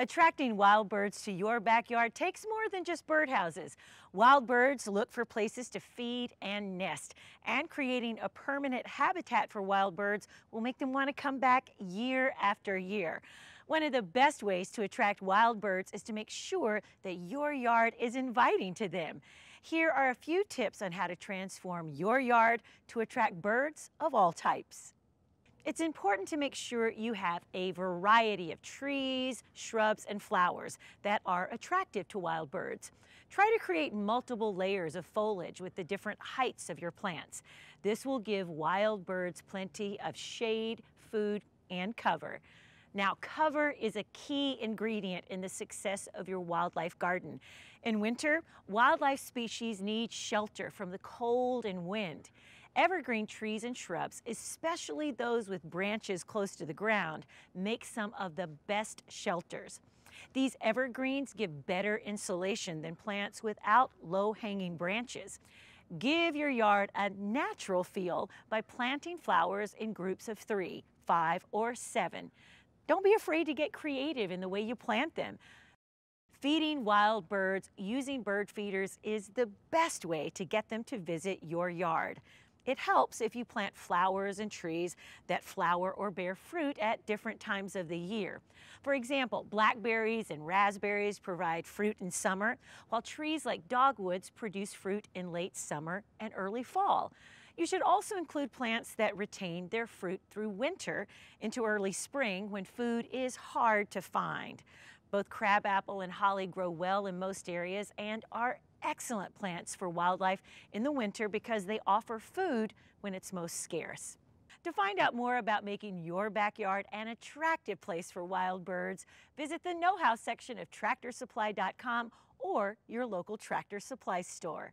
Attracting wild birds to your backyard takes more than just birdhouses. Wild birds look for places to feed and nest, and creating a permanent habitat for wild birds will make them want to come back year after year. One of the best ways to attract wild birds is to make sure that your yard is inviting to them. Here are a few tips on how to transform your yard to attract birds of all types. It's important to make sure you have a variety of trees, shrubs, and flowers that are attractive to wild birds. Try to create multiple layers of foliage with the different heights of your plants. This will give wild birds plenty of shade, food, and cover. Now, cover is a key ingredient in the success of your wildlife garden. In winter, wildlife species need shelter from the cold and wind. Evergreen trees and shrubs, especially those with branches close to the ground, make some of the best shelters. These evergreens give better insulation than plants without low-hanging branches. Give your yard a natural feel by planting flowers in groups of three, five, or seven. Don't be afraid to get creative in the way you plant them. Feeding wild birds using bird feeders is the best way to get them to visit your yard. It helps if you plant flowers and trees that flower or bear fruit at different times of the year. For example, blackberries and raspberries provide fruit in summer, while trees like dogwoods produce fruit in late summer and early fall. You should also include plants that retain their fruit through winter into early spring when food is hard to find. Both crabapple and holly grow well in most areas and are excellent plants for wildlife in the winter because they offer food when it's most scarce. To find out more about making your backyard an attractive place for wild birds, visit the Know How section of TractorSupply.com or your local Tractor Supply store.